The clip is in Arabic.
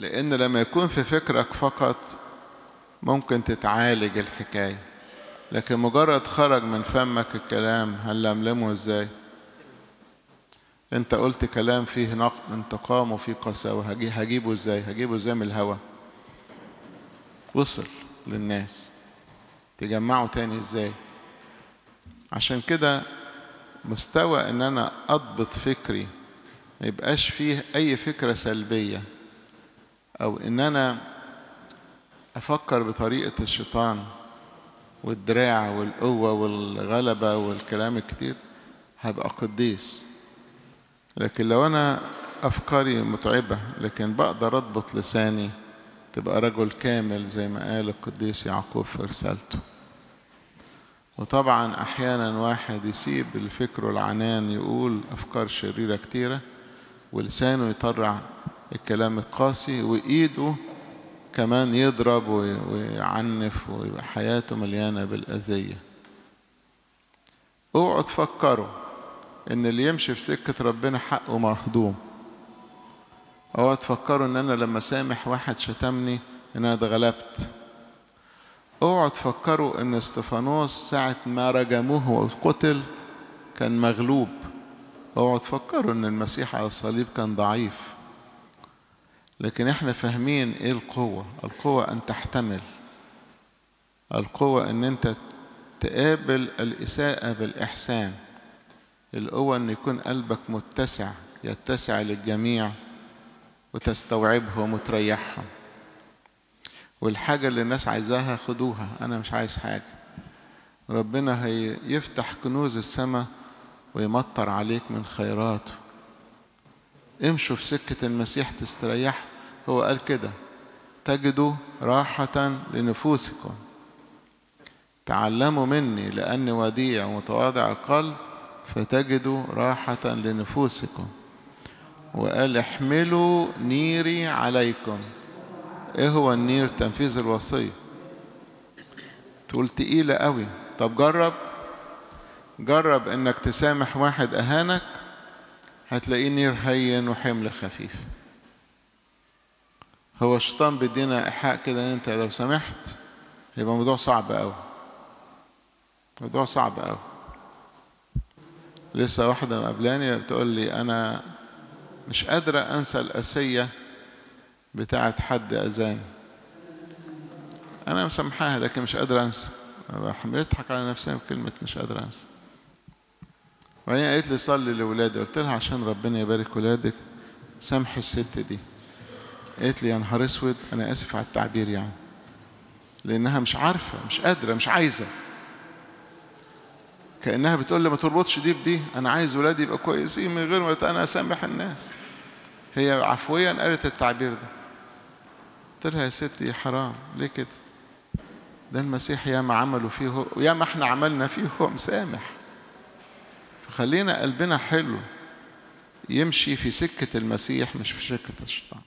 لأن لما يكون في فكرك فقط ممكن تتعالج الحكاية. لكن مجرد خرج من فمك الكلام هنلملمه إزاي؟ أنت قلت كلام فيه انتقام وفيه قساوة. هجيبه إزاي؟ هجيبه إزاي من الهوا؟ وصل للناس. تجمعه تاني إزاي؟ عشان كده مستوى إن أنا أضبط فكري ما يبقاش فيه أي فكرة سلبية. أو إن أنا أفكر بطريقة الشيطان والدراع والقوة والغلبة والكلام الكتير هبقى قديس. لكن لو أنا أفكاري متعبة لكن بقدر أضبط لساني تبقى رجل كامل زي ما قال القديس يعقوب في رسالته. وطبعا أحيانا واحد يسيب الفكر العنان يقول أفكار شريرة كتيرة ولسانه يطرع الكلام القاسي وإيده كمان يضرب ويعنف ويبقى حياته مليانة بالأذية. اوعوا تفكروا إن اللي يمشي في سكة ربنا حقه مهضوم. اوعوا تفكروا إن أنا لما سامح واحد شتمني إن أنا اتغلبت. اوعوا تفكروا إن إستفانوس ساعة ما رجموه وقتل كان مغلوب. اوعوا تفكروا إن المسيح على الصليب كان ضعيف. لكن إحنا فاهمين إيه القوة. القوة أن تحتمل. القوة إن أنت تقابل الإساءة بالإحسان. القوة إن يكون قلبك متسع يتسع للجميع وتستوعبهم وتريحهم والحاجة اللي الناس عايزاها خدوها. أنا مش عايز حاجة. ربنا هيفتح كنوز السماء ويمطر عليك من خيراته. امشوا في سكة المسيح تستريح. هو قال كده تجدوا راحة لنفوسكم. تعلموا مني لأني وديع ومتواضع القلب فتجدوا راحة لنفوسكم. وقال احملوا نيري عليكم. إيه هو النير؟ تنفيذ الوصية. تقول تقيلة قوي طب جرب. جرب إنك تسامح واحد أهانك هتلاقيه نير هين وحمل خفيف. هو الشيطان بيدينا إيحاء كده إن أنت لو سمحت هيبقى موضوع صعب قوي موضوع صعب قوي لسه واحدة مقابلاني بتقول لي أنا مش قادرة أنسى الأسية بتاعه حد أذاني. أنا مسامحاها لكن مش قادرة أنسى. بضحك على نفسي بكلمة مش قادرة أنسى. وهي قالت لي صلي لأولادي. قلت لها عشان ربنا يبارك ولادك سامحي الست دي. قالت لي يا نهار أسود أنا آسف على التعبير يعني. لأنها مش عارفة مش قادرة مش عايزة. كأنها بتقول لي ما تربطش دي بدي أنا عايز ولادي يبقوا كويسين من غير ما أنا أسامح الناس. هي عفويا قالت التعبير ده. قلت لها يا ستي حرام ليه كده؟ ده المسيح ياما عملوا فيه وياما إحنا عملنا فيه هو مسامح فخلينا قلبنا حلو. يمشي في سكة المسيح مش في سكة الشيطان.